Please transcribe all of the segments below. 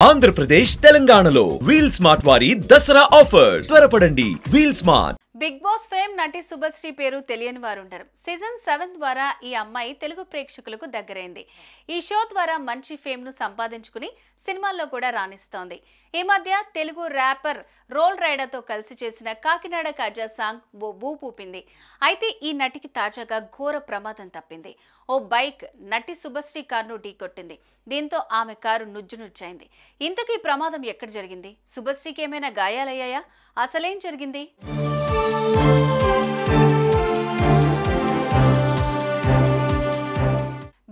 ఆంధ్రప్రదేశ్ తెలంగాణలో wheel smart వారి Dasara offers. త్వరపడండి. Wheel smart. Bigg Boss fame నటి శుభశ్రీ పేరు తెలియని వారు ఉండరు సీజన్ సెవెన్ ద్వారా ఈ అమ్మాయి తెలుగు ప్రేక్షకులకు దగ్గరైంది. ఈ షో ద్వారా మంచి ఫేమ్ను సంపాదించుకుని సినిమాల్లో కూడా రాణిస్తోంది. ఈ మధ్య తెలుగు ర్యాపర్ రోల్ రైడర్తో కలిసి చేసిన కాకినాడ కాజా సాంగ్ ఓ ఊపింది అయితే ఈ నటికి తాజాగా ఘోర ప్రమాదం తప్పింది. ఓ బైక్ నటి శుభశ్రీ కారును ఢీకొట్టింది. దీంతో ఆమె కారు నుజ్జు నుజ్జైంది ఇంతకీ ప్రమాదం ఎక్కడ జరిగింది? శుభశ్రీకి ఏమైనా గాయాలయ్యాయా? అసలేం జరిగింది? Música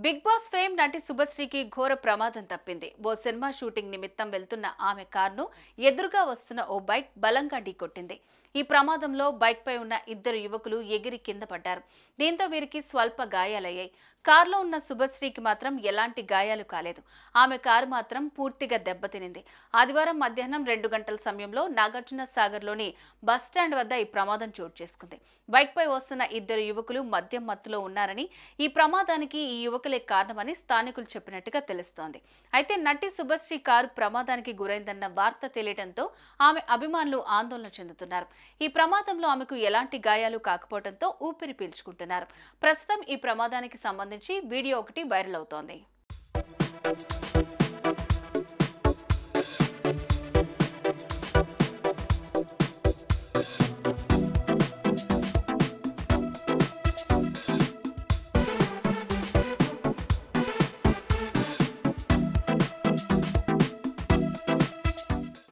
బిగ్ బాస్ ఫేమ్ నటి శుభశ్రీకి ఘోర ప్రమాదం తప్పింది. ఓ సినిమా షూటింగ్ నిమిత్తం వెళ్తున్న ఆమె కారును ఎదురుగా వస్తున్న ఓ బైక్ బలంగా ఢీకొట్టింది. ఈ ప్రమాదంలో బైక్ పై ఉన్న ఇద్దరు యువకులు ఎగిరి కింద పడ్డారు. దీంతో వీరికి స్వల్ప గాయాలయ్యాయి. కారులో ఉన్న శుభశ్రీకి మాత్రం ఎలాంటి గాయాలు కాలేదు. ఆమె కారు మాత్రం పూర్తిగా దెబ్బతినింది. ఆదివారం మధ్యాహ్నం రెండు గంటల సమయంలో నాగార్జున సాగర్లోని బస్ స్టాండ్ వద్ద ఈ ప్రమాదం చోటు చేసుకుంది. బైక్ పై వస్తున్న ఇద్దరు యువకులు మద్యం మత్తులో ఉన్నారని ఈ ప్రమాదానికి ఈ యువకులు కారణమని స్థానికులు చెప్పినట్టుగా తెలుస్తోంది. అయితే నటి శుభశ్రీ కారు ప్రమాదానికి గురైందన్న వార్త తెలియడంతో ఆమె అభిమానులు ఆందోళన చెందుతున్నారు. ఈ ప్రమాదంలో ఆమెకు ఎలాంటి గాయాలు కాకపోవడంతో ఊపిరి పీల్చుకుంటున్నారు. ప్రస్తుతం ఈ ప్రమాదానికి సంబంధించి వీడియో ఒకటి వైరల్ అవుతోంది.